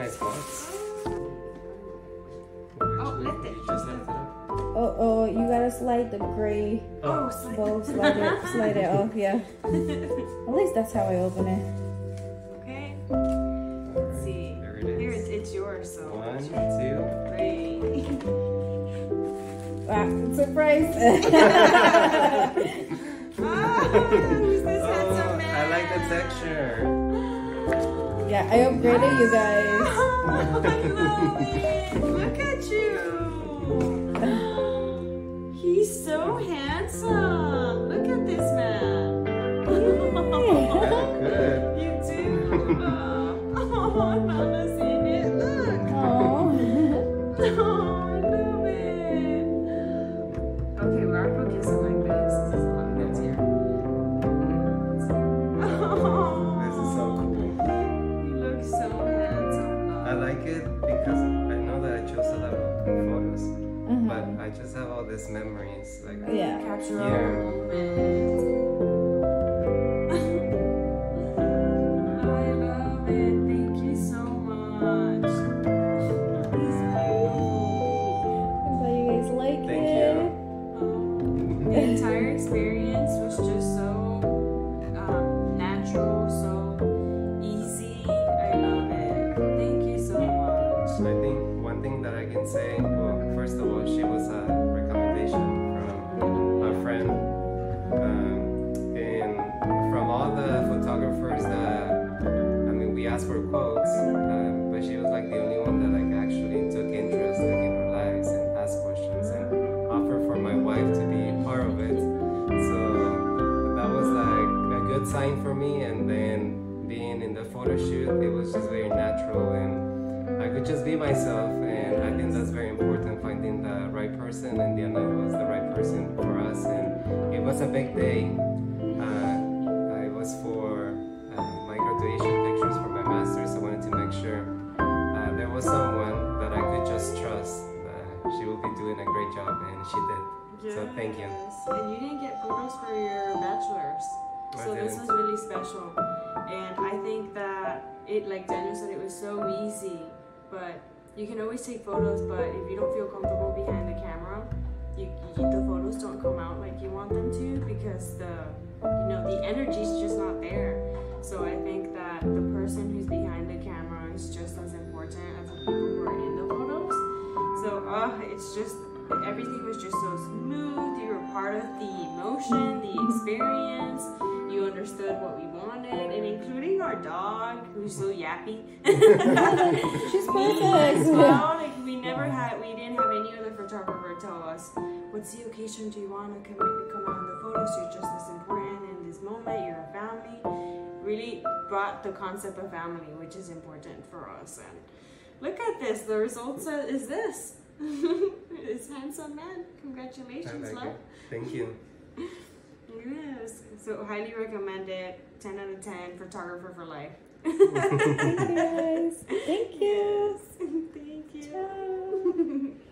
nice box. Oh, Actually, lift it. You just lift it up. Oh, oh, you gotta slide the gray Oh, slide bowl, slide it, slide it off, yeah. At least that's how I open it. Okay. Let's see. There it Here, is. it's, it's yours. So. One, two. Ah, surprise! ah, this Oh, man? I like the texture. Yeah, I upgraded you guys. I love it. Look at you. He's so handsome. Look at this man. Good. you do. Oh, Nana's in it. Look. Oh. I like it because I know that I chose a lot of photos, Uh-huh. but I just have all these memories. Like, Yeah. Capture Yeah. all moments. Good sign for me. And then being in the photo shoot, it was just very natural and I could just be myself, and I think that's very important. Finding the right person, and Diana was the right person for us, and it was a big day. Uh, it was for uh, my graduation pictures for my master's. I wanted to make sure uh, there was someone that I could just trust that she will be doing a great job, and she did. So thank you. And you didn't get photos for your bachelor's. So this was really special. And I think that it, like Daniel said, it was so easy. But you can always take photos, but if you don't feel comfortable behind the camera, you, you the photos don't come out like you want them to because the you know the energy's just not there. So I think that the person who's behind the camera is just as important as the people who are in the photos. So uh, it's just everything was just so smooth. You were part of the emotion, the experience. You understood what we wanted, and including our dog, who's so yappy. She's perfect. Well, like we never had, we didn't have any other photographer tell us, "What's the occasion? Do you want to come come out in the photos? You're just as important in this moment. You're a family." Really brought the concept of family, which is important for us. And look at this. The results is this. it's handsome man. Congratulations, like love. it. Thank you. Yes. So highly recommend it. 10 out of 10. Photographer for life. Thank you guys. Thank you. Yes. Thank you. Ciao.